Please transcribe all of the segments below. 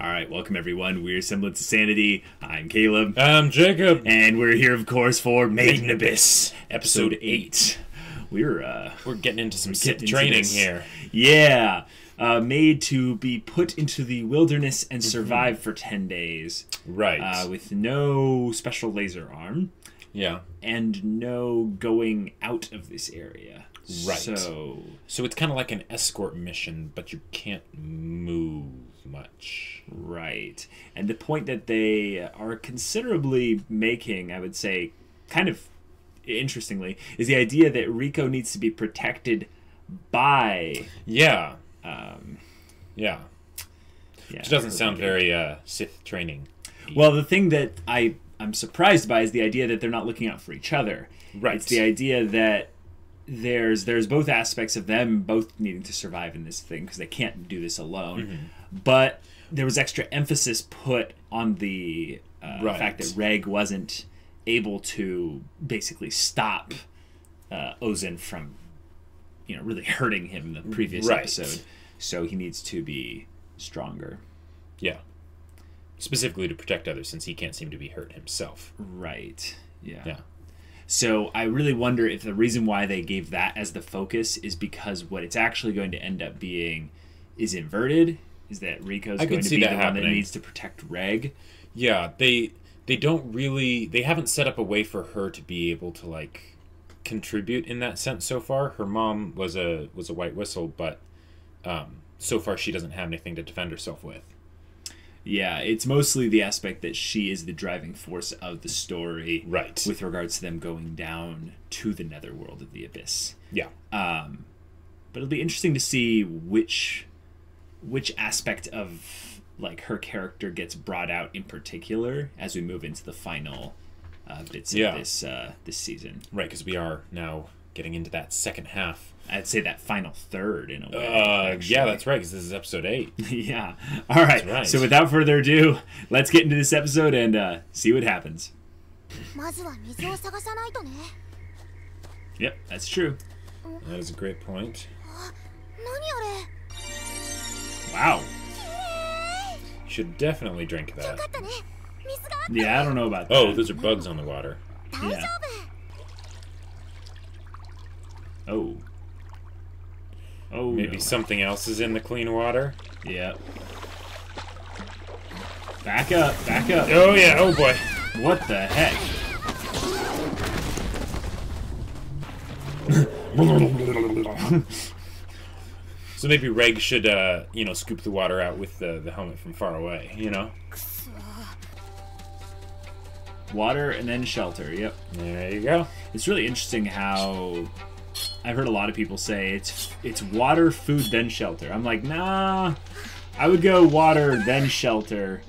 All right, welcome everyone. We're Semblance of Sanity. I'm Caleb. I'm Jacob. And we're here, of course, for Made in Abyss, episode 8. We're, uh, We're getting into some getting training this. here. yeah, uh, made to be put into the wilderness Mm-hmm. and survive for 10 days Right. uh, with no special laser arm yeah. and no going out of this area. Right. So, So it's kind of like an escort mission, but you can't move much. Right. And the point that they are considerably making, I would say, kind of interestingly, is the idea that Riko needs to be protected by. Yeah. Um, Yeah. yeah, Which doesn't sound very uh, Sith training. Well, the thing that I I'm surprised by is the idea that they're not looking out for each other. Right. It's the idea that there's there's both aspects of them both needing to survive in this thing because they can't do this alone. Mm-hmm. But there was extra emphasis put on the uh, Right. fact that Reg wasn't able to basically stop uh, Ozen from you know really hurting him in the previous Right. episode. So he needs to be stronger. Yeah. Specifically to protect others, since he can't seem to be hurt himself. Right. Yeah. Yeah. So I really wonder if the reason why they gave that as the focus is because what it's actually going to end up being is inverted. Is that Riko's I going to see be that the one that happening. needs to protect Reg? Yeah. They they don't really they haven't set up a way for her to be able to like contribute in that sense so far. Her mom was a was a white whistle, but um, so far she doesn't have anything to defend herself with. Yeah, it's mostly the aspect that she is the driving force of the story, Right. With regards to them going down to the netherworld of the abyss. Yeah. Um, but it'll be interesting to see which which aspect of like her character gets brought out in particular as we move into the final uh, bits yeah. of this uh, this season. Right, because we are now getting into that second half. I'd say that final third in a way. Uh, yeah, that's right, because this is episode eight. yeah. All right. right. So without further ado, let's get into this episode and uh, see what happens. yep, that's true. That is a great point. Wow. Should definitely drink that. Yeah, I don't know about oh, that. Oh, those are bugs on the water. Yeah. Oh. oh. Oh, Maybe no. something else is in the clean water? Yeah. Back up, back up. Oh, yeah, oh boy. What the heck? So maybe Reg should, uh, you know, scoop the water out with the, the helmet from far away, you know? Water and then shelter, yep. There you go. It's really interesting how I've heard a lot of people say it's it's water, food, then shelter. I'm like, nah, I would go water, then shelter.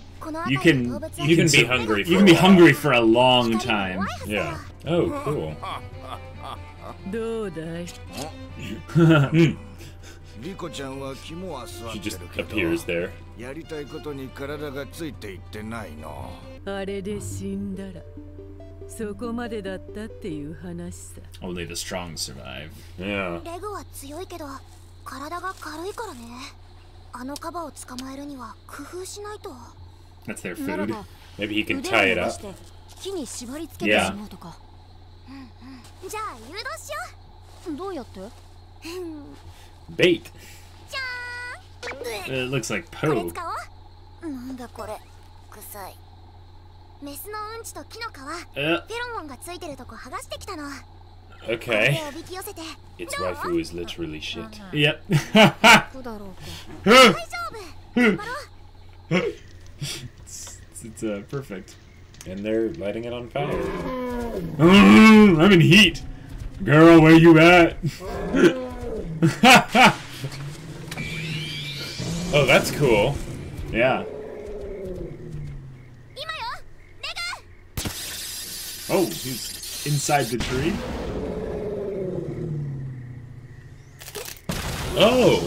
You can you, you can, can, be hungry. you can be hungry for a long time. Yeah. Oh, cool. Uh, hmm. リコちゃんは肝は据わってるけど.やりたいことに体がついていってないのあれで死んだらそこまでだったっていう話さ Only the strong survive. Yeah. レグは強いけど体が軽いからねあのカバを捕まえるには工夫しないと That's their なら food. ば Maybe he can 腕を tie it 伸ば up. して木に縛り付けて Yeah. しまうとかうんうんじゃあ誘導しようどうやって？Bait. じゃ It looks like ーんこれ Poe. 使おうなんだこれ臭いメスのうんちと木の皮 Uh, フェロモンがついてるとこ剥がしてきたのこれ Okay. でおびき寄せて Its waifu is literally shit. yep. どうだろうか大丈夫頑張ろう it's it's uh, perfect. And they're lighting it on fire. Mm, I'm in heat. Girl, where you at? Oh, that's cool. yeah. 今よレグ Oh, he's inside the tree. Oh.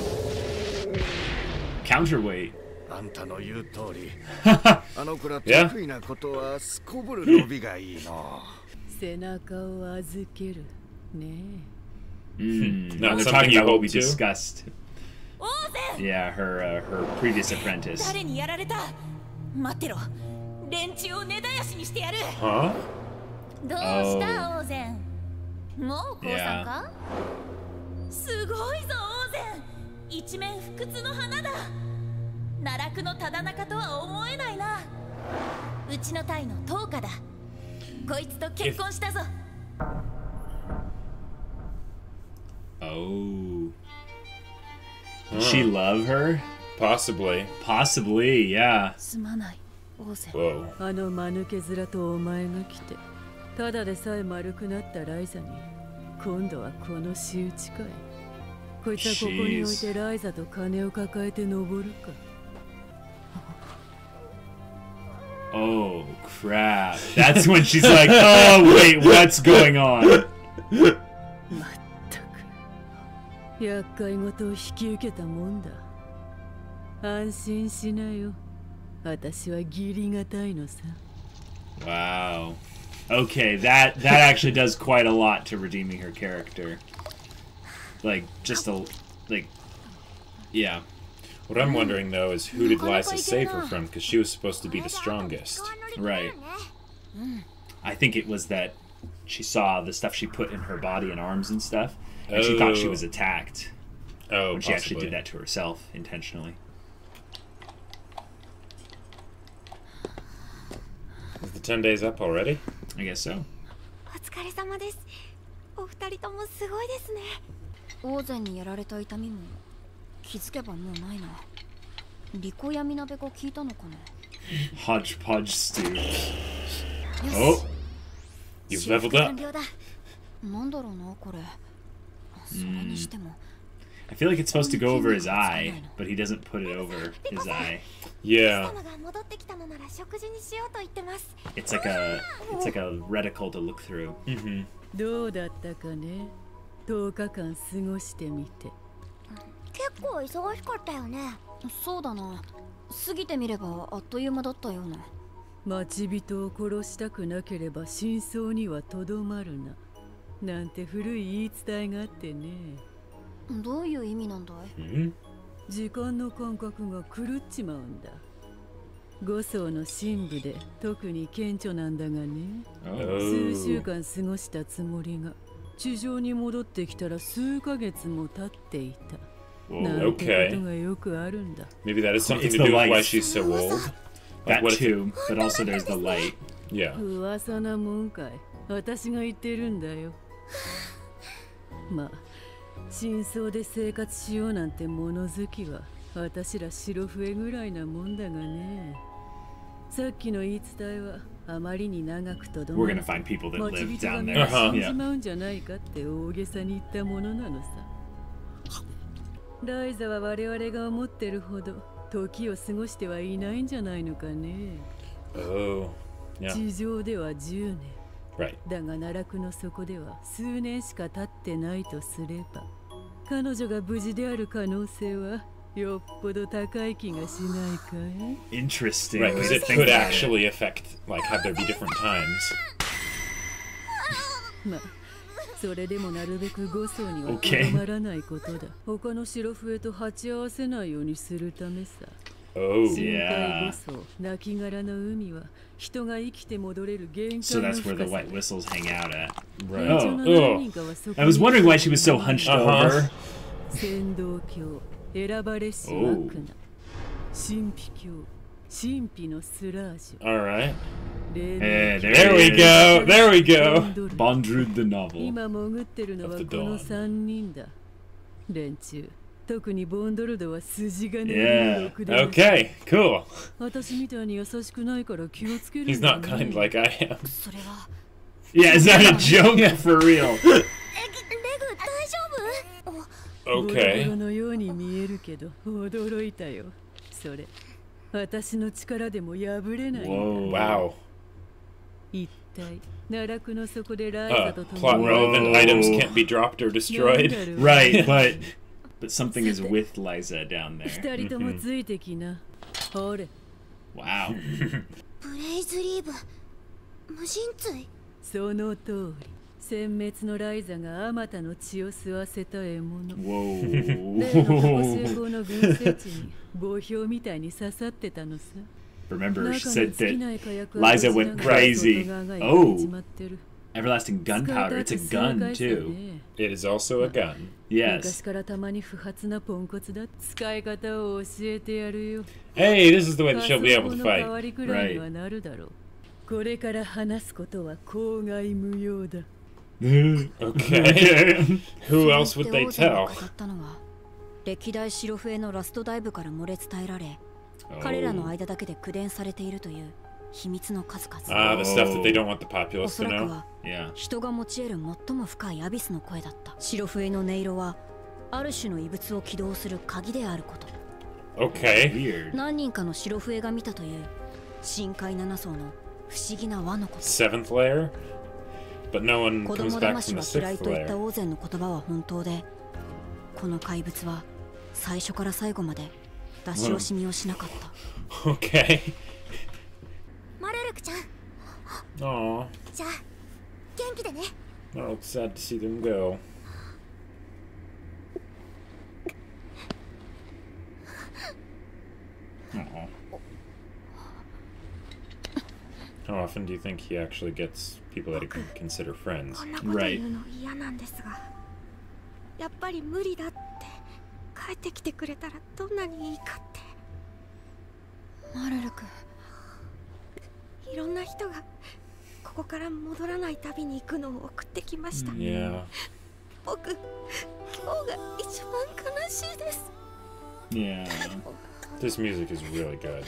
Counterweight. あんたの言う通りあの子ら得意なことはすこぶる伸びがいいの背中を預けるね Mm. Not they're something talking you about what hope we to? discussed. オーゼ Yeah, her uh, her previous apprentice. 誰にやられた待ってろ連中を根絶やしにしてやる Huh? どうしたオーゼンもう降参かすごいぞオーゼン一面不屈の花だ奈落のただ中とは思えないなうちの隊のトーカだこいつと結婚したぞ Oh. Did she love her? Possibly. Possibly, yeah. すまないオーゼン Whoa. あの間抜け面とお前が来てただでさえ丸くなったライザに今度はこの仕打ちかいこいつはここに置いてライザと金を抱えて登るか Oh, crap. That's when she's like, oh, wait, what's going on? 厄介事を引き受けたもんだ安心しなよ私は義理がたいのさ Wow. Okay, that that actually does quite a lot to redeeming her character. Like just a like yeah. What I'm wondering though is who did Lyza save her from because she was supposed to be the strongest. Right. I think it was that she saw the stuff she put in her body and arms and stuff and she thought she Oh. was attacked Oh, when she actually possibly. did that to herself intentionally. Is the ten days up already? I guess so. お疲れ様ですお二人ともすごいですねオーゼンにやられた痛みも気づけばもうないなリコ闇鍋が効いたのかな Hodgepodge stew. よし Oh, you've 修復 leveled 完 up. 了だなんだろうなこれ それにしても I feel like it's supposed to go over his eye, but he doesn't put it over his eye. Yeah. It's like a it's like a reticle to look through. Mm-hmm. どうだったかね10日間過ごしてみて結構忙しかったよねそうだな過ぎてみればあっという間だったような待ち人を殺したくなければ真相にはとどまるななんて古い言い伝えがあってねどういう意味なんだい？hmm 時間の感覚が狂っちまうんだ五層の深部で特に顕著なんだがね Oh. 数週間過ごしたつもりが地上に戻ってきたら数ヶ月も経っていた Whoa. なんて Okay. ことがよくあるんだ Maybe that is something It's to do with why she's so old. That Like what too, but also there's the light. Yeah. 噂なもんかい私が言ってるんだよ まあ真相で生活しようなんて物好きは私ら白笛ぐらいなもんだがねさっきの言い伝えはあまりに長くとどま that 待ち人が Uh-huh. 死んじ Yeah. まうんじゃないかって大げさに言ったものなのさライザは我々が思ってるほど時を過ごしてはいないんじゃないのかね Oh. Yeah. 地上では10年. Right. だが奈落の底では数年しか経ってないとすれば彼女が無事である可能性はよっぽど高い気がしないかい？Interesting. Right, because it could actually affect, like, have there be different times. まあ、それでもなるべく五層にはとどまらないことだ。Okay. 他の白笛と鉢合わせないようにするためさ。Oh, yeah. 深海五層、泣き殻の海は、人が生きて戻れる限 So 界の that's where the white whistles hang out at. Right. Oh. 何人かはそこに I was wondering why she was so hunched Uh-huh. over. 先導教選ばれし悪な神秘教神秘のスラージュ All right. 霊 Eh, 能 There we go. There we go. ボンドル Bondrud the novel. 今潜ってるのは Of こ the の dawn. 3人だ連中特にボンドルドは筋金入り Yeah. の Okay. Cool. 私みたいに優しくないから気をつける He's not ね kind like I am. それは Yeah, is that a joke for real? えレグ大丈夫 Okay. のように見えるけど驚いたよそれ私の力でも破れない Whoa. Wow. 一体 Uh, plot に relevant items can't be dropped or destroyed. Right, but But something is with Lyza down there. Mm -hmm. wow. She said that Lyza went crazy. Oh. ちまってる everlasting 使い gunpowder. 立 It's て a 正 gun 解さ too. ね It is also a gun. yes. 昔からたまに不発なポンコツだ使い方を教えてやるよ Hey, this is the way that 仮 she'll be 想 able 法 to の代 fight. わりくらいにはなるだろうこれから話すことは口外無用だ Okay. Who else would they それって王女が tell? 語ったのは歴代白笛のラストダイブから漏れ伝えられ Oh. 彼らの間だけで口伝されているという 秘密の数々 Ah, the stuff that they Oh. don't want the お populace そ to らく know. 人が持ち得る最も深いアビスの声だった白笛の音色はある種の異物を起動する鍵であること Okay. 何人かの白笛が見たという深海七層の不思議な輪のこと Seventh layer? But no one 子 comes 供 back 騙し from は the 嫌い sixth といった layer. 大勢の言葉は本当でこの怪物は最初から最後まで出し惜しみをしなかった、Okay. マレルクちゃん Aw. じゃあ元気でね Oh, it's sad to see them go. Aw. How often do you think he actually gets people that he can consider friends? こんなこと言うの嫌なんですが、やっぱり無理だって帰ってきてくれたらどんなにいいかってマルル君いろんな人がここから戻らない旅に行くのを送ってきました、Yeah. 僕今日が一番悲しいです Yeah. This music is really good.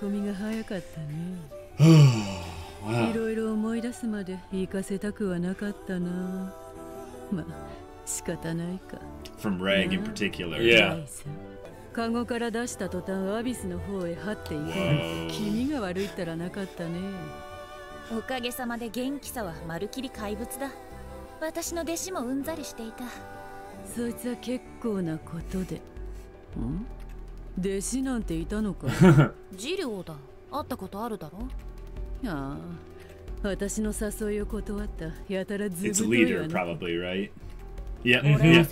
髪が早かったね Wow. いろいろ思い出すまで行かせたくはなかったなまあ仕方ないか From Reg in particular. Yeah. カゴから出した途端アビスの方へ張っていく。Whoa. 気味が悪いったらなかったね。おかげさまで元気さはまるきり怪物だ。私の弟子もうんざりしていた。そいつは結構なことで。ん？弟子なんていたのか？ジルオだ。会ったことあるだろ？ああ。私の誘いを断った。やたらず It's ぶとい leader, わね。Probably, right? Yep. 俺は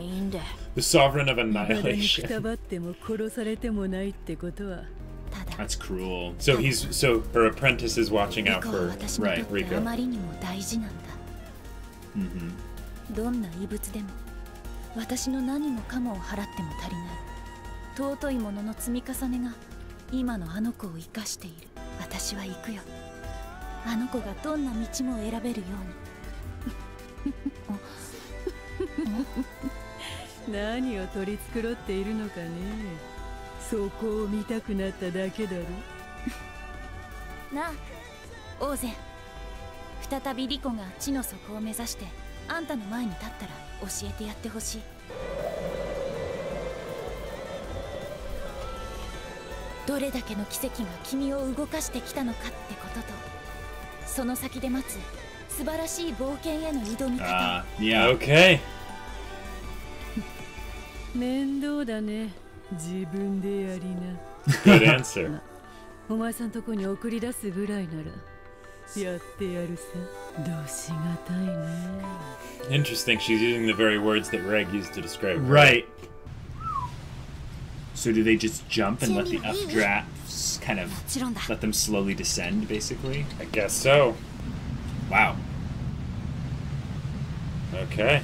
yeah. The Sovereign of Annihilation. That's cruel. So he's so her apprentice is watching out for right Rico. Mm-hmm. どんな異物でも私の何もかもを払っても足りない尊いものの積み重ねが今のあの子を生かしている私は行くよあの子がどんな道も選べるように何を取り繕っているのかね。そこを見たくなっただけだろ。なあオーゼン再びリコが地の底を目指してあんたの前に立ったら教えてやってほしい。どれだけの奇跡が君を動かしてきたのかってこととその先で待つ素晴らしい冒険への挑み方。Uh, yeah. Okay. 面倒だね自分でやりな Good answer. お前さんとこに送り出すぐらいならやってやるさどうしがたいね Interesting. She's using the very words that Reg used to describe. her. Right. So do they just jump and let the updrafts kind of もちろんだ let them slowly descend, basically? I guess so. Wow. Okay.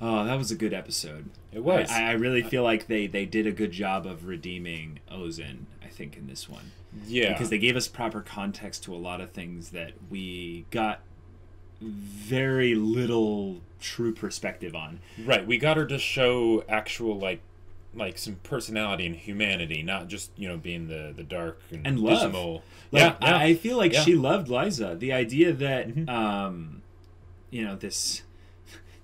Oh, that was a good episode. It was. I, I really feel like they they did a good job of redeeming Ozen. I think in this one Yeah. because they gave us proper context to a lot of things that we got very little true perspective on. Right, we got her to show actual like like some personality and humanity, not just, you know, being the the dark and, And love. dismal. Like, yeah, yeah. I, I feel like Yeah. she loved Lyza. The idea that Mhm. um, you know this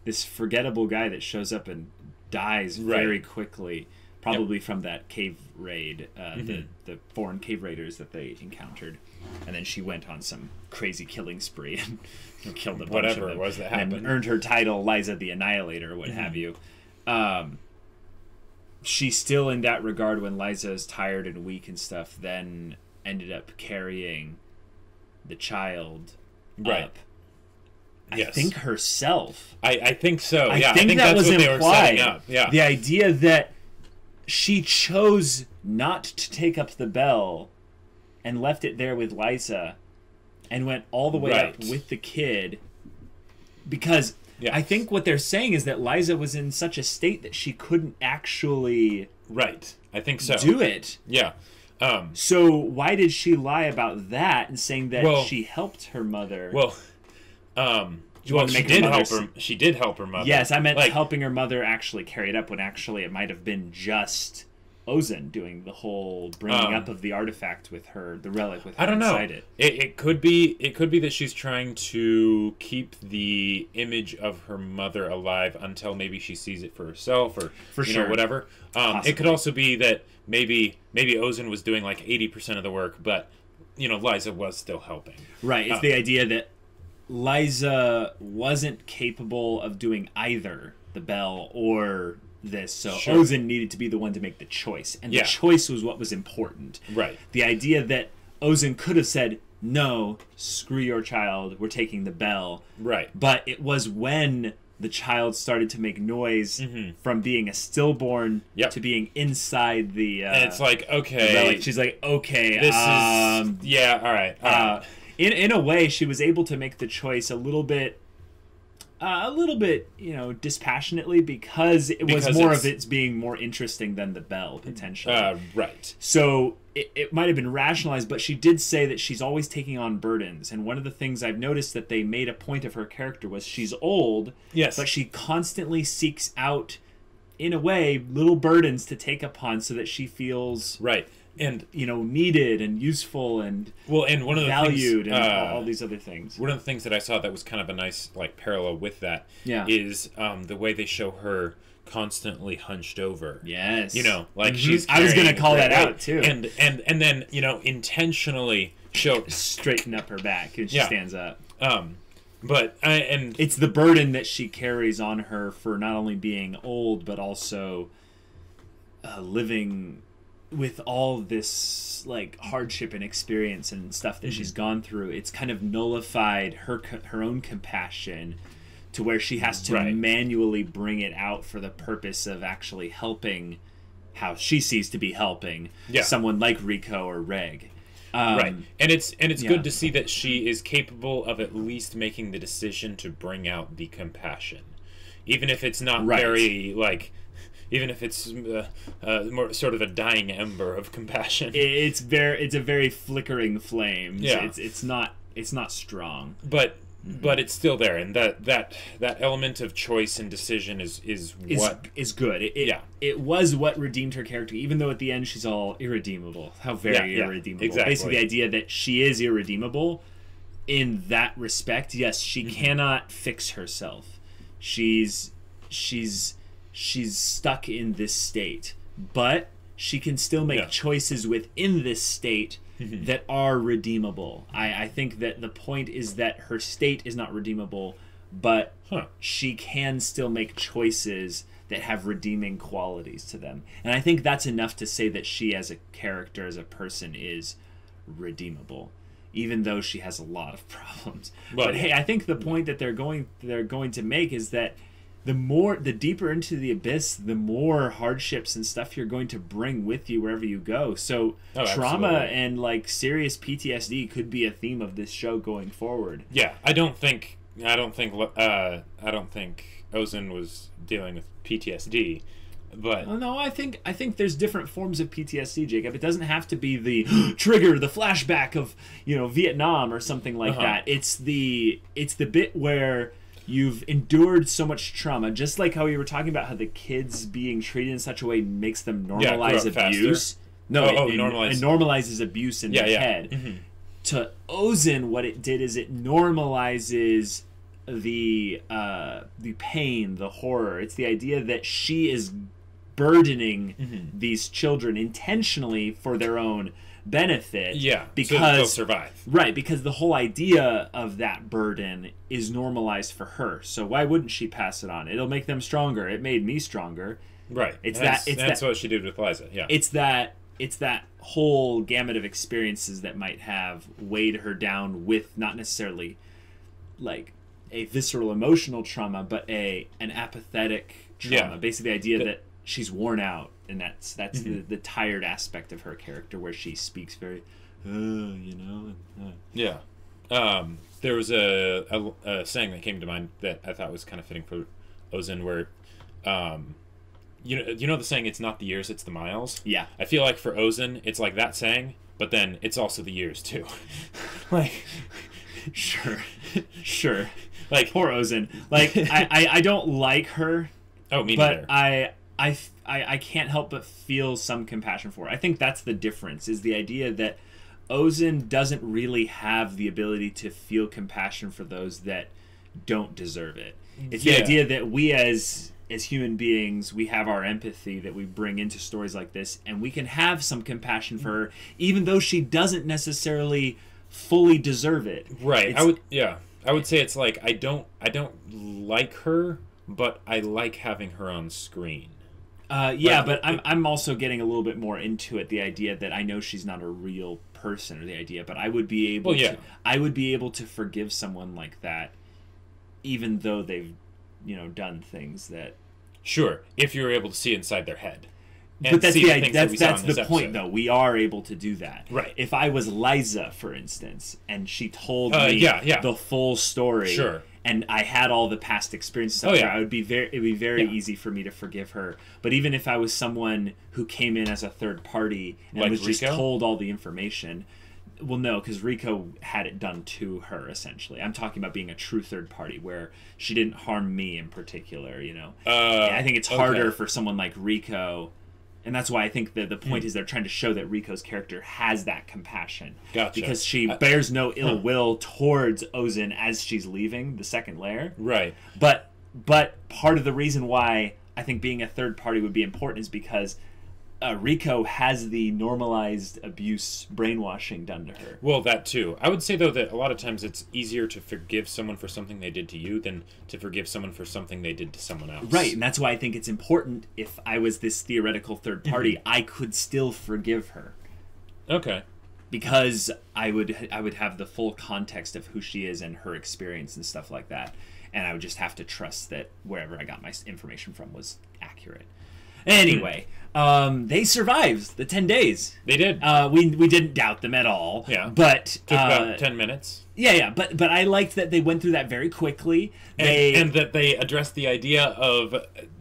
this forgettable guy that shows up and dies Right. very quickly, probably from that cave raid, uh, the Mhm. the foreign cave raiders that they encountered, and then she went on some crazy killing spree and killed a bunch Whatever of it them, was that happened, and earned her title, Lyza the Annihilator, or what have you. Um, she's still in that regard when Lyza is tired and weak and stuff. Then ended up carrying the child Right. up. I Yes. think herself. I, I think so. I yeah, think I think that that's was what they were implied. Yeah. The idea that she chose not to take up the bell and left it there with Lyza and went all the way up with the kid because Yeah. I think what they're saying is that Lyza was in such a state that she couldn't actually Right. I think so. do it. Yeah. Um, So why did she lie about that and saying that Well- she helped her mother? well, um, you well, want to she make her did help her. She did help her mother. yes, I meant like, helping her mother actually carry it up when actually it might have been just Ozen doing the whole bringing Um, up of the artifact with her, the relic with her I don't know. it. It, it could be. It could be that she's trying to keep the image of her mother alive until maybe she sees it for herself, or For you sure. know whatever. Um, it could also be that maybe maybe Ozen was doing like eighty percent of the work, but you know Lyza was still helping. Right. It's Uh, the idea that Lyza wasn't capable of doing either the bell or this, so Sure. Ozen needed to be the one to make the choice, and Yeah. the choice was what was important. Right. The idea that Ozen could have said, "No, screw your child. We're taking the bell." Right. But it was when the child started to make noise from being a stillborn Mm-hmm. Yep. to being inside the. Uh, And it's like okay. She's like, "Okay, this um, is yeah. All right. all uh, right. In in a way, she was able to make the choice a little bit, uh, a little bit, you know, dispassionately because it was more it's- of it's being more interesting than the bell potentially. Uh, right. so it, it might have been rationalized, but she did say that she's always taking on burdens. And one of the things I've noticed that they made a point of her character was she's old, Yes. but she constantly seeks out, in a way, little burdens to take upon so that she feels Right. And you know needed and useful and well, and one of the valued things, and uh, all, all these other things. one of the things that I saw that was kind of a nice like parallel with that Yeah. is um, the way they show her constantly hunched over. Yes, You know, like Mhm. she's. I was gonna call that out, too. And and and then you know intentionally show. straighten up her back and she Yeah. stands up. Um, but I and It's the burden that she carries on her for not only being old but also uh, living with all this like hardship and experience and stuff that she's gone through. It's kind of nullified her her own compassion to where she has to Right. manually bring it out for the purpose of actually helping how she sees to be helping Yeah. someone like Riko or Reg. Um, right and it's and it's yeah. good to see that she is capable of at least making the decision to bring out the compassion even if it's not Right. very like even if it's uh, uh, more sort of a dying ember of compassion it's very it's a very flickering flame. Yeah. It's it's not it's not strong. but Mm-hmm. but it's still there and that that that element of choice and decision is is Is what is good. It, it, Yeah. It was what redeemed her character, even though at the end she's all irredeemable. How very Yeah, yeah, irredeemable. exactly. Basically, the idea that she is irredeemable in that respect. Yes, she Mm-hmm. cannot fix herself. She's she's she's stuck in this state, but she can still make Yeah. choices within this state Mm-hmm. that are redeemable. I, I think that the point is that her state is not redeemable, but Huh. she can still make choices that have redeeming qualities to them. And I think that's enough to say that she as a character, as a person, is redeemable. Even though she has a lot of problems. Well, but hey, I think the point that they're going they're going to make is that the more the deeper into the abyss, the more hardships and stuff you're going to bring with you wherever you go. So Oh, trauma absolutely. and like serious PTSD could be a theme of this show going forward. yeah i don't think i don't think uh i don't think ozen was dealing with ptsd but Oh no, I think I think there's different forms of PTSD, Jacob. It doesn't have to be the trigger, the flashback of you know Vietnam or something like Uh-huh. that. It's the it's the bit where you've endured so much trauma, just like how we were talking about how the kids being treated in such a way makes them normalize faster. abuse. No, Oh, it, oh, it- normalize. it normalizes abuse in Yeah, their yeah. head. Mhm. To Ozen, what it did is it normalizes the uh, the pain, the horror. It's the idea that she is burdening Mm-hmm. these children intentionally for their own benefit. yeah because so they'll survive Right, because the whole idea of that burden is normalized for her. So why wouldn't she pass it on? It'll make them stronger. It made me stronger. right It's that's, that- it's that's that- what she did with lyza yeah It's that it's that whole gamut of experiences that might have weighed her down with not necessarily like a visceral emotional trauma, but a an apathetic trauma. Yeah. Basically, the idea that she's worn out, and that's that's the, the tired aspect of her character, where she speaks very, uh, you know. and, uh. Yeah. Um, there was a, a, a saying that came to mind that I thought was kind of fitting for Ozen, where, um, you know, you know the saying, "It's not the years, it's the miles." Yeah. I feel like for Ozen, it's like that saying, but then it's also the years too. like, Sure, sure. like Poor Ozen. Like I, I, I don't like her, oh, me but neither. I, I, I, I can't help but feel some compassion for her. I think that's the difference. Is the idea that Ozen doesn't really have the ability to feel compassion for those that don't deserve it. It's the idea that we as as human beings, we have our empathy that we bring into stories like this, and we can have some compassion for her, even though she doesn't necessarily fully deserve it. Right. It's- I would yeah. I would say it's like I don't I don't like her, but I like having her on screen. Uh, yeah, Right. but I'm I'm also getting a little bit more into it. The idea that I know she's not a real person, or the idea, but I would be able Well, yeah. to I would be able to forgive someone like that, even though they've you know done things that. Sure, if you're able to see inside their head. but that's the, the idea. things that That's we saw that's in the this point, though. We are able to do that. Right. If I was Lyza, for instance, and she told Uh, me yeah, yeah. the full story, Sure. And I had all the past experiences, Oh, yeah. I would be very. It would be very Yeah. easy for me to forgive her. But even if I was someone who came in as a third party and Like was just told all the information, well, no, because Riko had it done to her. Essentially, I'm talking about being a true third party where she didn't harm me in particular. You know, Uh, I think it's harder okay. for someone like Riko. And that's why I think the the Hmm. point is they're trying to show that Riko's character has that compassion. Gotcha. Because she I- bears no ill will towards Ozen as she's leaving the second layer. Right. But but part of the reason why I think being a third party would be important is because uh, Riko has the normalized abuse brainwashing done to her. Well, that too. I would say though that a lot of times it's easier to forgive someone for something they did to you than to forgive someone for something they did to someone else. Right, and that's why I think it's important if I was this theoretical third party, Mm-hmm. I could still forgive her. Okay. because I would I would have the full context of who she is and her experience and stuff like that, and I would just have to trust that wherever I got my information from was accurate. Anyway, um, they survived the ten days. They did. Uh, we we didn't doubt them at all. Yeah. but Took uh, about ten minutes. yeah, yeah, but but I liked that they went through that very quickly. And, They and that they addressed the idea of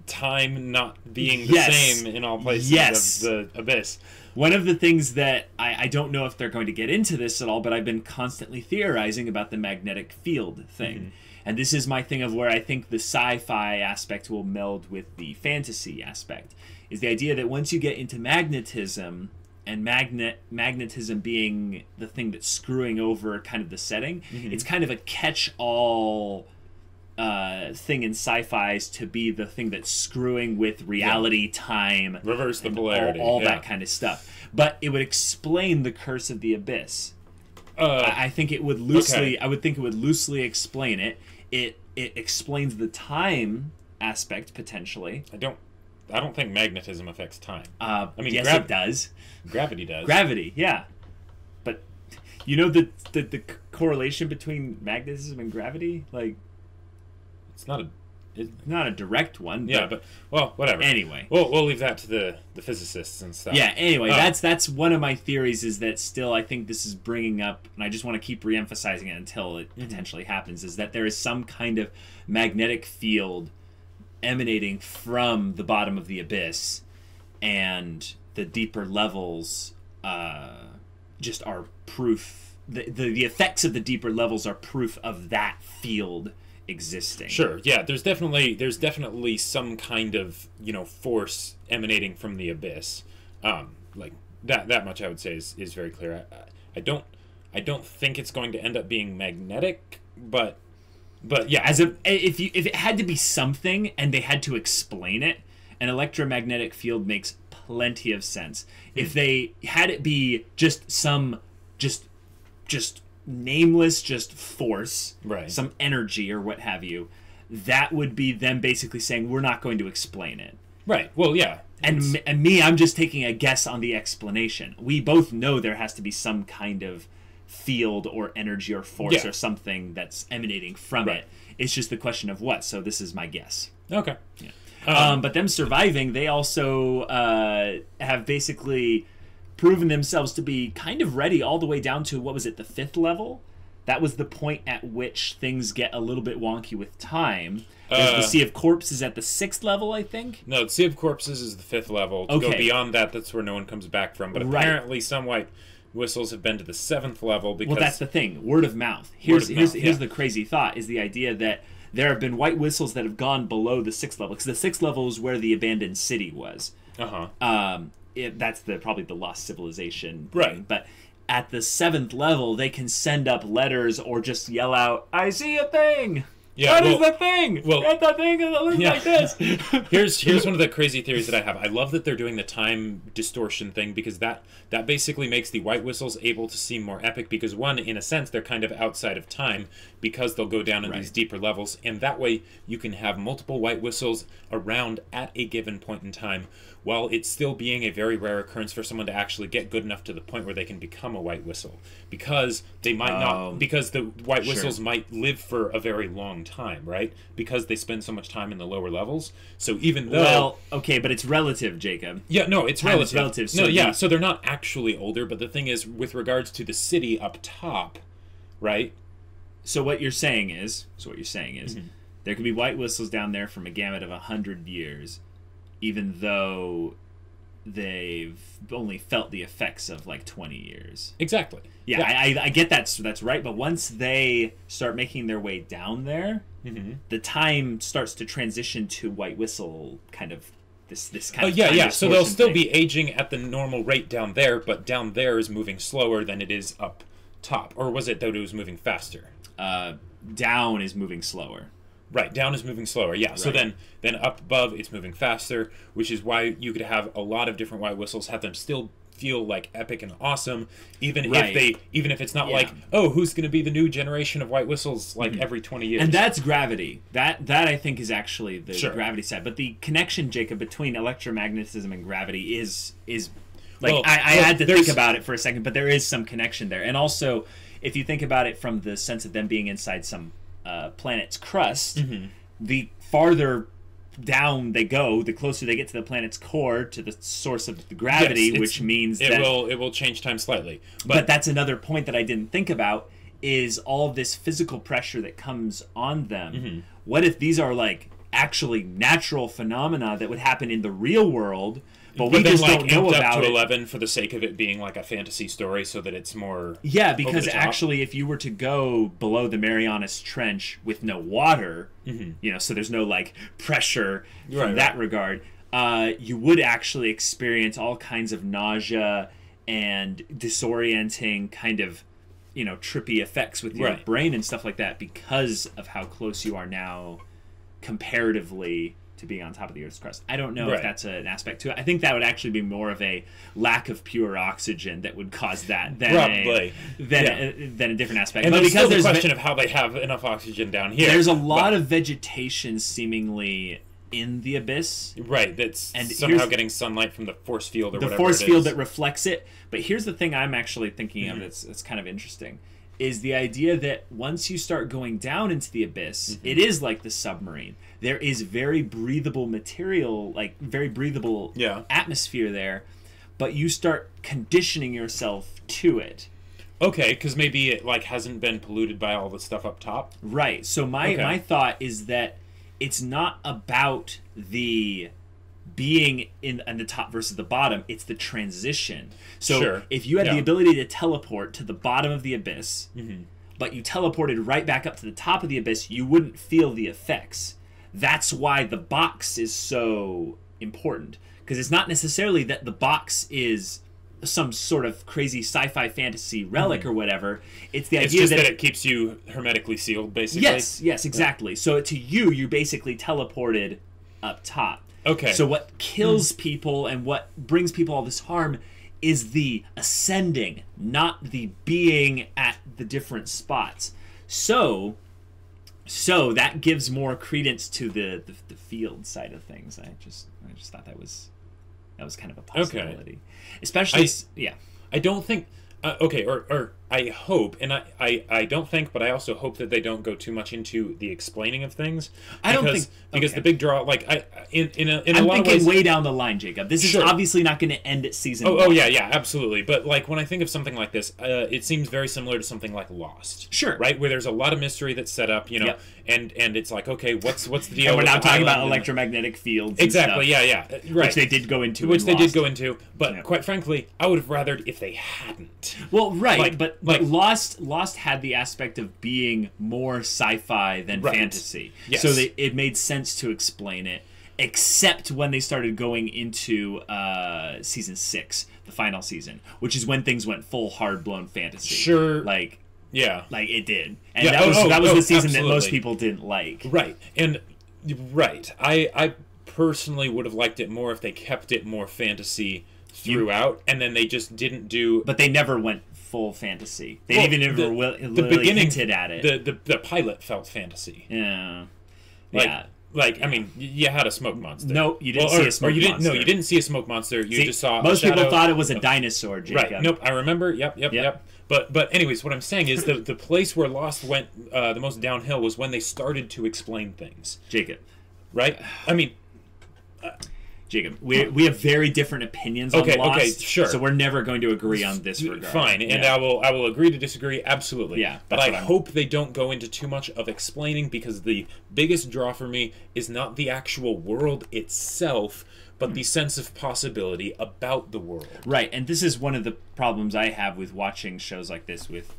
time not being the Yes. same in all places Yes. of the abyss. One of the things that I, I don't know if they're going to get into this at all, but I've been constantly theorizing about the magnetic field thing. And this is my thing of where I think the sci fi aspect will meld with the fantasy aspect. Is the idea that once you get into magnetism, and magnet magnetism being the thing that's screwing over kind of the setting, it's kind of a catch all uh, thing in sci-fi's to be the thing that's screwing with reality, time, Reverse the polarity, all, all yeah. that kind of stuff. But it would explain the curse of the abyss. Uh, I I think it would loosely. okay. I would think it would loosely explain it. It it explains the time aspect potentially. I don't. I don't think magnetism affects time. Uh, I mean, yes, it does. Gravity does. Gravity, yeah. But you know the, the the correlation between magnetism and gravity, like it's not a. it's not a direct one. yeah, but well, whatever. Anyway. we'll we'll leave that to the the physicists and stuff. Yeah. Anyway, Uh, that's that's one of my theories. Is that still? I think this is bringing up, and I just want to keep reemphasizing it until it Mm-hmm. potentially happens. Is that there is some kind of magnetic field emanating from the bottom of the abyss, and the deeper levels uh, just are proof. The, the the effects of the deeper levels are proof of that field existing. Sure. Yeah. There's definitely there's definitely some kind of you know force emanating from the abyss. Um, like that that much I would say is, is very clear. I, I don't I don't think it's going to end up being magnetic, but but yeah, as a if you if it had to be something and they had to explain it an electromagnetic field makes plenty of sense if hmm. they had it be just some just just nameless just force Right. some energy or what have you that would be them basically saying we're not going to explain it right. Well, yeah. And, and me, I'm just taking a guess on the explanation. We both know there has to be some kind of field or energy or force Yeah. or something that's emanating from Right. it. It's just the question of what. So this is my guess. Okay. Um, but them surviving, they also uh, have basically proven themselves to be kind of ready all the way down to what was it, the fifth level? That was the point at which things get a little bit wonky with time. There's the Uh, Sea of Corpses at the sixth level, I think. No, the Sea of Corpses is the fifth level. To go beyond that, that's where no one comes back from. But Right. apparently, some white whistles have been to the seventh level because Well, that's the thing. Word of mouth. Here's of here's mouth, here's yeah. the crazy thought: is the idea that there have been white whistles that have gone below the sixth level because the sixth level is where the abandoned city was. uh huh. um, it, that's the probably the lost civilization, thing. Right. But at the seventh level, they can send up letters or just yell out, "I see a thing." Yeah, What is well- the thing? well- It's the thing that looks Yeah. like this. here's here's one of the crazy theories that I have. I love that they're doing the time distortion thing because that that basically makes the white whistles able to seem more epic because one, in a sense, they're kind of outside of time because they'll go down in these deeper levels, and that way you can have multiple white whistles around at a given point in time, while it's still being a very rare occurrence for someone to actually get good enough to the point where they can become a white whistle because they might Oh. not because the white Sure. whistles might live for a very long time, right? Because they spend so much time in the lower levels. So even though well, okay, but it's relative, Jacob. yeah, no, it's Time relative. relative, no, so yeah, the- so they're not actually older, but the thing is, with regards to the city up top, right? So what you're saying is, so what you're saying is, Mm-hmm. there could be white whistles down there from a gamut of a hundred years, even though they've only felt the effects of like twenty years. Exactly. Yeah, I, I, I get that. So that's right. But once they start making their way down there, Mm-hmm. the time starts to transition to white whistle kind of this this kind Oh of yeah, yeah. So they'll still thing. be aging at the normal rate down there, but down there is moving slower than it is up top. Or was it that it was moving faster? uh, down is moving slower. Right, down is moving slower. Yeah. So then then up above it's moving faster, which is why you could have a lot of different white whistles have them still feel like epic and awesome even Right. if they even if it's not Yeah. like oh who's going to be the new generation of white whistles like mm-hmm. every 20 years. And that's gravity. That that I think is actually the Sure. gravity side. But the connection, Jacob, between electromagnetism and gravity is is like Well, I, I well, had to think about it for a second, but there is some connection there. And also, if you think about it from the sense of them being inside some uh, planet's crust, Mm-hmm. the farther down they go, the closer they get to the planet's core, to the source of the gravity, Yes, which means it that will it will change time slightly. but, But, that's another point that I didn't think about is all this physical pressure that comes on them. Mm-hmm. What if these are like actually natural phenomena that would happen in the real world, but, we but then just like don't know about it? 11 for the sake of it being like a fantasy story so that it's more Yeah, because actually, if you were to go below the Marianas Trench with no water, you know, so there's no like pressure Mm-hmm. Right, that right. regard, uh, you would actually experience all kinds of nausea and disorienting kind of, you know, trippy effects with your Right. brain and stuff like that because of how close you are now, comparatively. To being on top of the Earth's crust, I don't know if that's an aspect to it. I think that would actually be more of a lack of pure oxygen that would cause that than Probably. a, than, Yeah. a, than a different aspect. and but there's because still the there's ve- question of how they have enough oxygen down here. there's a lot But- of vegetation seemingly in the abyss. right that's and somehow getting sunlight from the force field or whatever. The force field that reflects it. But here's the thing I'm actually thinking Mm-hmm. of that's, that's kind of interesting is the idea that once you start going down into the abyss, Mm-hmm. it is like the submarine. There is very breathable material, like very breathable Yeah. atmosphere there, but you start conditioning yourself to it. okay because maybe it like hasn't been polluted by all the stuff up top Right. So my Okay. my thought is that it's not about the being in, in the top versus the bottom. It's the transition. So Sure. if you had the ability to teleport to the bottom of the abyss, Mm-hmm. but you teleported right back up to the top of the abyss, you wouldn't feel the effects. That's why the box is so important because it's not necessarily that the box is some sort of crazy sci-fi fantasy relic or whatever. It's the Mm-hmm. it's idea just that, that, it keeps you hermetically sealed basically Yes, yes, exactly. So to you, you're basically teleported up top. Okay. So what kills people and what brings people all this harm is the ascending, not the being at the different spots. So so that gives more credence to the, the the field side of things. I just I just thought that was That was kind of a possibility. Especially, I- yeah. I don't think. Uh, okay, or, or I hope, and I, I, I don't think, but I also hope that they don't go too much into the explaining of things. I don't because- think- because the big draw, like I, in in a, in a I'm lot of thinking ways, way down the line, Jacob. This is Sure. obviously not going to end at season. Oh, one. oh yeah, yeah, absolutely. But like when I think of something like this, uh, it seems very similar to something like Lost. Sure. Right, where there's a lot of mystery that's set up, you know, Yep. and and it's like, okay, what's what's the deal? And we're now talking about electromagnetic fields. Exactly. stuff, Yeah, yeah. uh, Right. Which they did go into. Which they did go into, but quite frankly, I would have rathered if they hadn't. Well, right, Like- but, like- Lost Lost had the aspect of being more sci-fi than Right. fantasy, Yes. so they, it made sense to explain it. Except when they started going into uh, season six, the final season, which is when things went full hard blown fantasy. Sure. like Yeah. like it did, and Yeah, that oh, was oh, that was oh, the season that most people didn't like. Right. And right. I I personally would have liked it more if they kept it more fantasy throughout, and then they just didn't do. But they never went full fantasy. They Well, even never the- will, the really beginning hinted at it. The, the the pilot felt fantasy. yeah, Like, yeah. like I mean, you had a smoke monster. No, you didn't Well, see a smoke or you didn't. No, monster. you didn't see a smoke monster. You See, just saw. a most people thought it was a dinosaur. Jacob. Right. Nope. I remember. Yep. Yep. Yep. Yep. But but anyways, what I'm saying is the the place where Lost went uh, the most downhill was when they started to explain things. Jacob. Right. I mean, Jacob, we, we have very different opinions Okay, on Lost. okay, sure. So we're never going to agree on this regard. fine, and Yeah. I will I will agree to disagree. Absolutely. Yeah, But I I'm- hope they don't go into too much of explaining because the biggest draw for me is not the actual world itself, but the sense of possibility about the world. Right, and this is one of the problems I have with watching shows like this with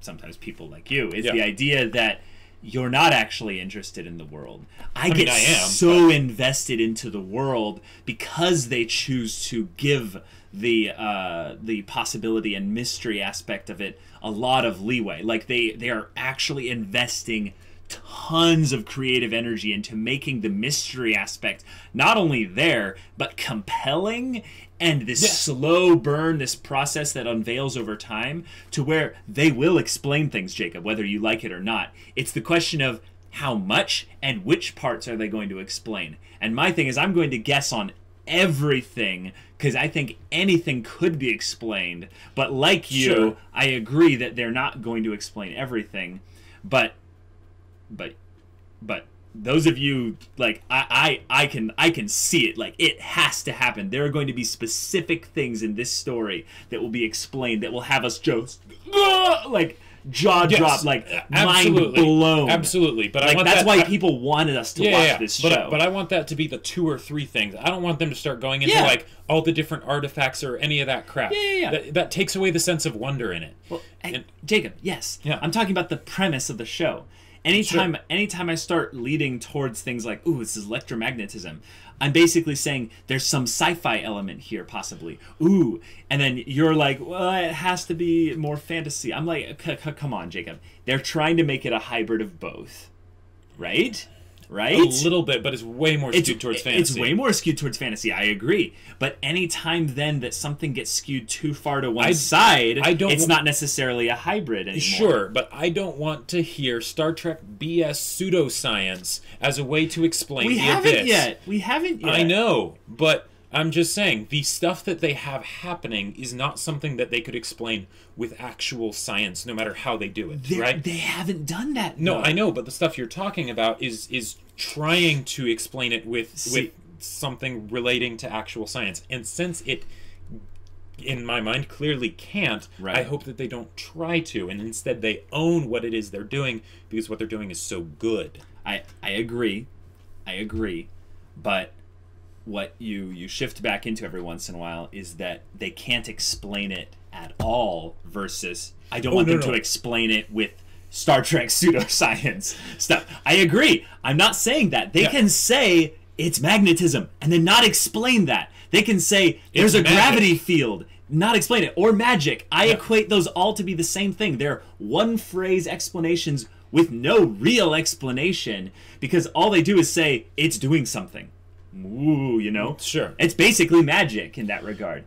sometimes people like you is Mm-hmm. Yeah. the idea that you're not actually interested in the world. I, mean, get I am, so invested into the world because they choose to give the uh, the possibility and mystery aspect of it a lot of leeway. Like they they are actually investing tons of creative energy into making the mystery aspect not only there but compelling and this Yes. slow burn this process that unveils over time to where they will explain things jacob whether you like it or not it's the question of how much and which parts are they going to explain and my thing is i'm going to guess on everything because i think anything could be explained but like you Sure. i agree that they're not going to explain everything but but but those of you like I, I i can i can see it like it has to happen there are going to be specific things in this story that will be explained that will have us just like jaw Yes, drop like mind absolutely. blown Absolutely, but I like that's that, why I- people wanted us to yeah, watch yeah, this but, show but I want that to be the two or three things. I don't want them to start going into Yeah. like all the different artifacts or any of that crap. Yeah, yeah, yeah. That, that takes away the sense of wonder in it. Well, And- Jacob, yes. Yeah. I'm talking about the premise of the show. Anytime anytime I start leading towards things like, ooh, this is electromagnetism, I'm basically saying there's some sci-fi element here, possibly. Ooh. And then you're like, well, it has to be more fantasy. I'm like, come on, Jacob. They're trying to make it a hybrid of both. Right? Right? A little bit, but it's way more skewed towards fantasy. It's way more skewed towards fantasy. I agree. But anytime then that something gets skewed too far to one I- side, I don't it's not necessarily a hybrid anymore. Sure, but I don't want to hear Star Trek BS pseudoscience as a way to explain We the haven't abyss. yet. We haven't yet. I know, but I'm just saying the stuff that they have happening is not something that they could explain with actual science, no matter how they do it. They're- right? They haven't done that. No, though. I know, but the stuff you're talking about is is trying to explain it with See- with something relating to actual science. And since it in my mind clearly can't, Right. I hope that they don't try to and instead they own what it is they're doing because what they're doing is so good. I I agree. I agree. But what you you shift back into every once in a while is that they can't explain it at all versus I don't Oh, want no, them no. to explain it with Star Trek pseudoscience stuff. I agree. I'm not saying that. They Yeah. can say it's magnetism and then not explain that. They can say there's It's a magic. gravity field, not explain it, or magic. I equate those all to be the same thing. They're one phrase explanations with no real explanation because all they do is say it's doing something. Ooh, you know? Sure. It's basically magic in that regard.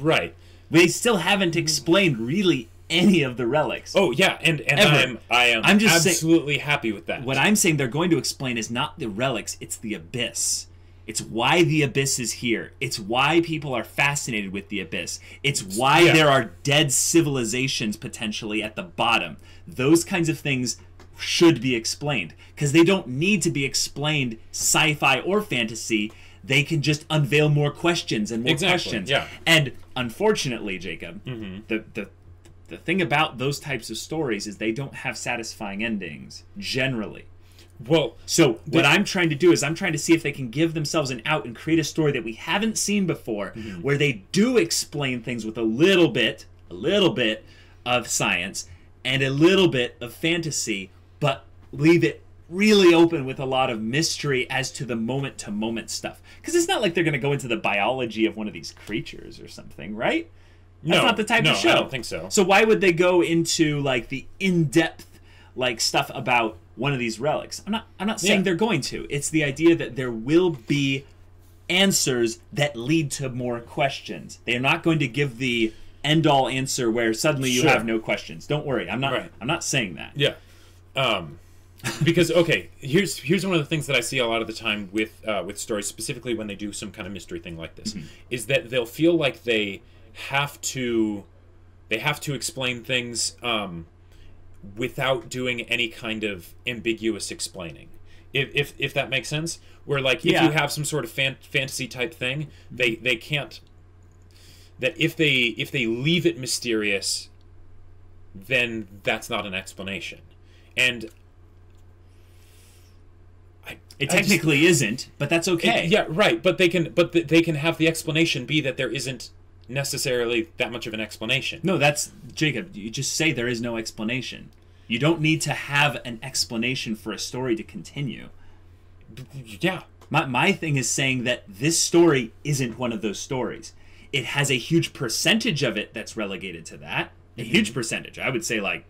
Right. They still haven't explained really any of the relics. Oh yeah, and and Ever. I'm I am I'm just absolutely happy with that. What I'm saying they're going to explain is not the relics, it's the abyss. It's why the abyss is here. It's why people are fascinated with the abyss. It's why Yeah. there are dead civilizations potentially at the bottom. Those kinds of things should be explained because they don't need to be explained sci-fi or fantasy. They can just unveil more questions and more Exactly, questions. yeah. And unfortunately, Jacob, the the the thing about those types of stories is they don't have satisfying endings generally. Well, So what I'm trying to do is I'm trying to see if they can give themselves an out and create a story that we haven't seen before, Mm-hmm. where they do explain things with a little bit, a little bit of science and a little bit of fantasy, but leave it really open with a lot of mystery as to the moment to moment stuff. Because it's not like they're going to go into the biology of one of these creatures or something, right? That's No, not the type no, of show. I don't think so. So why would they go into like the in-depth like stuff about one of these relics? I'm not I'm not saying Yeah. they're going to. It's the idea that there will be answers that lead to more questions. They're not going to give the end all answer where suddenly you Sure. have no questions. Don't worry. I'm not Right. I'm not saying that. Yeah. Um, because okay, here's here's one of the things that I see a lot of the time with uh, with stories, specifically when they do some kind of mystery thing like this, is that they'll feel like they have to they have to explain things um, without doing any kind of ambiguous explaining. If, if, if that makes sense, where like if Yeah. you have some sort of fan- fantasy type thing, they they can't that if they if they leave it mysterious, then that's not an explanation. And I, It I just- technically isn't, but that's okay. it- yeah, right. But they can, but th- they can have the explanation be that there isn't necessarily that much of an explanation. No, that's Jacob. You just say there is no explanation. You don't need to have an explanation for a story to continue. Yeah, My, my thing is saying that this story isn't one of those stories. It has a huge percentage of it that's relegated to that. A mm-hmm. huge percentage. I would say like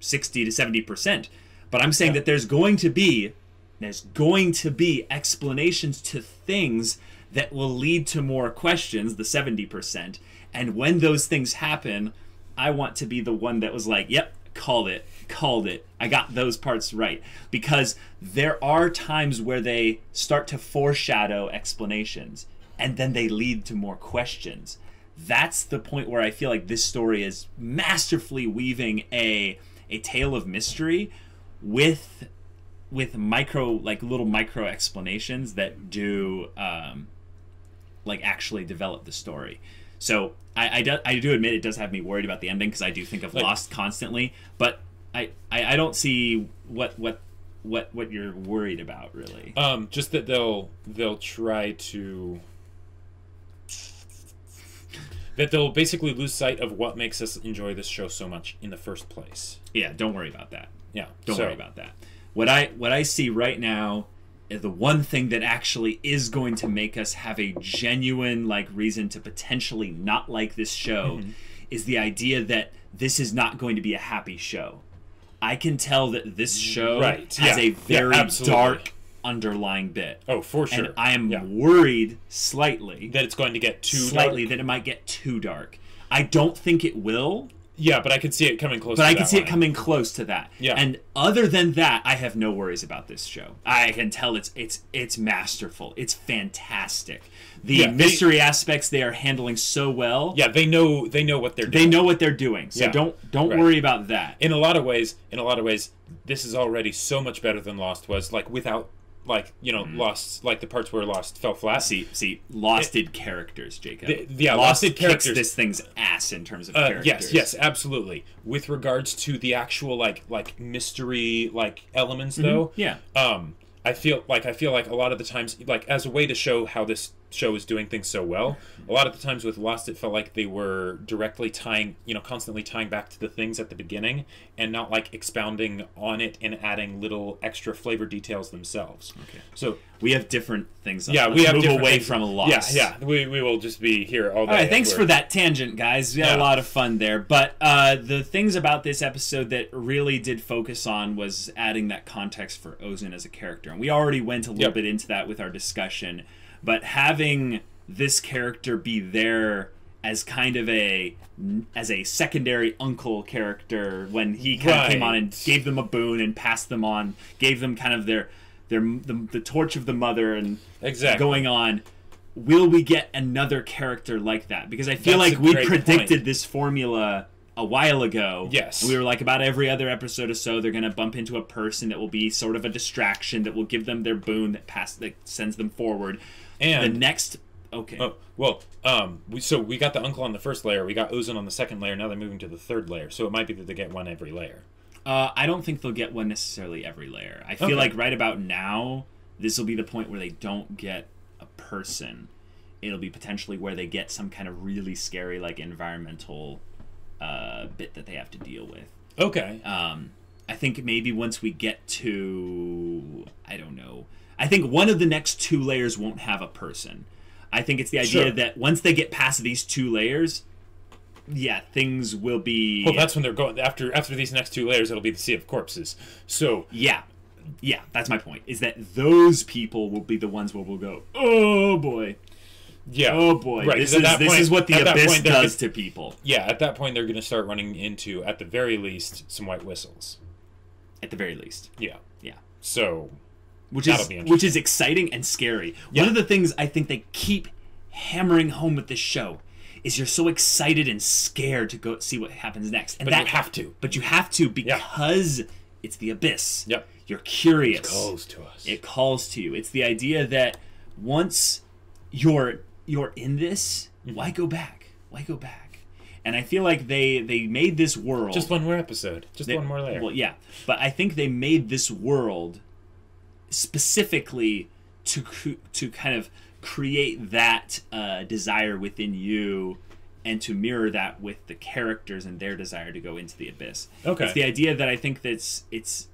60 to 70%. But I'm saying that there's going to be there's going to be explanations to things that will lead to more questions, the 70%. And when those things happen, I want to be the one that was like, yep, called it, called it. I got those parts right. Because there are times where they start to foreshadow explanations and then they lead to more questions. That's the point where I feel like this story is masterfully weaving a a tale of mystery with with micro like little micro explanations that do um like actually develop the story. So i i do, I do admit it does have me worried about the ending because i do think of Like- lost constantly but I, I i don't see what what what what you're worried about really. Um, just that they'll they'll try to that they'll basically lose sight of what makes us enjoy this show so much in the first place. yeah don't worry about that Yeah, Don't so- worry about that. What I what I see right now is the one thing that actually is going to make us have a genuine like reason to potentially not like this show Mm-hmm. is the idea that this is not going to be a happy show. I can tell that this show Right, has yeah. a very absolutely. dark underlying bit. Oh, for sure. And I am Yeah. worried slightly that it's going to get too slightly dark. that it might get too dark. I don't think it will, Yeah, but I could see it coming close. but I can see it coming close to that. Yeah. And other than that, I have no worries about this show. I can tell it's it's it's masterful. It's fantastic. The Yeah, they- mystery aspects they are handling so well. Yeah, they know they know what they're They doing. know what they're doing. So Yeah. don't don't Right. worry about that. in a lot of ways. In a lot of ways, this is already so much better than Lost was. Like without, like you know, Lost, like the parts where Lost fell flat. See, see, lost did characters, Jacob. The- yeah, lost Lost did kicks characters. this thing's ass in terms of Uh, characters. yes, yes, absolutely. With regards to the actual like like mystery like elements, though, Mm-hmm. Yeah. um, I feel like I feel like a lot of the times, like as a way to show how this show is doing things so well, a lot of the times with Lost, it felt like they were directly tying, you know, constantly tying back to the things at the beginning, and not like expounding on it and adding little extra flavor details themselves. Okay. So We have different things. yeah, we have move away things. from lost. Yeah, yeah, we, we will just be here all day. All right, thanks for that tangent, guys. We had a lot of fun there. But uh, the things about this episode that really did focus on was adding that context for Ozen as a character. And we already went a little Yep. bit into that with our discussion. But having this character be there as kind of a as a secondary uncle character when he kind of came on and gave them a boon and passed them on, gave them kind of their their the, the torch of the mother and Exactly. going on. Will we get another character like that? Because I feel That's like we predicted point. this formula a while ago. Yes. We were like, about every other episode or so, they're gonna bump into a person that will be sort of a distraction that will give them their boon that pass that sends them forward. And the next, okay, Oh well, um, we so we got the uncle on the first layer, we got Ozen on the second layer. Now they're moving to the third layer, so it might be that they get one every layer. uh, I don't think they'll get one necessarily every layer. I feel Okay. like right about now, this will be the point where they don't get a person. It'll be potentially where they get some kind of really scary, like environmental uh, bit that they have to deal with. Okay. Um, I think maybe once we get to, I don't know. I think one of the next two layers won't have a person. I think it's the idea Sure. that once they get past these two layers, yeah, things will be. Well, that's when they're going after after these next two layers. It'll be the Sea of Corpses. So yeah, yeah. That's my point. Is that those people will be the ones where we'll go, oh boy, yeah. oh boy, Right. this is that this is what the abyss point, does gonna- people. Yeah. At that point, they're going to start running into, at the very least, some white whistles. At the very least, Yeah. yeah. So which is which is exciting and scary. Yeah. One of the things I think they keep hammering home with this show is you're so excited and scared to go see what happens next, and But that you have to. But you have to because it's the abyss. Yep. You're curious. calls to us. It calls to you. It's the idea that once you're you're in this, Mm-hmm. why go back? Why go back? And I feel like they they made this world Just one more episode. Just they- one more layer. Well, yeah, but I think they made this world specifically to to kind of create that uh, desire within you and to mirror that with the characters and their desire to go into the abyss. Okay. It's the idea that I think that's it's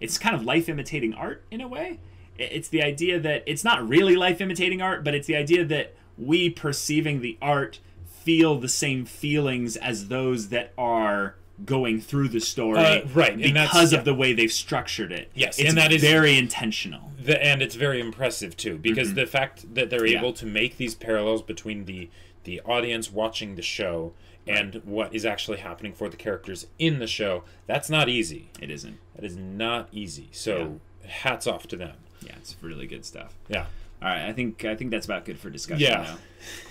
it's kind of life imitating art in a way. It's the idea that it's not really life imitating art, but it's the idea that we perceiving the art feel the same feelings as those that are going through the story Uh, right, because yeah. of the way they've structured it. Yes, it's and that is- very intentional. the, and it's very impressive too because the fact that they're Mm-hmm. Yeah. able to make these parallels between the the audience watching the show and what is actually happening for the characters in the show that's not easy It isn't. that is not easy so hats off to them Yeah, it's really good stuff. yeah All right, I think I think that's about good for discussion Yeah. now.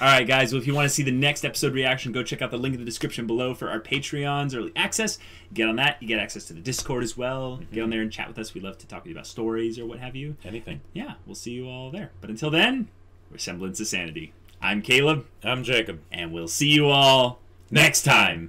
All right, guys. Well, if you want to see the next episode reaction, go check out the link in the description below for our Patreons early access. Get on that. You get access to the Discord as well. Mm-hmm. Get on there and chat with us. We love to talk to you about stories or what have you. anything Yeah, we'll see you all there. But until then, we're Semblance of Sanity. I'm Caleb, i'm jacob and we'll see you all next time.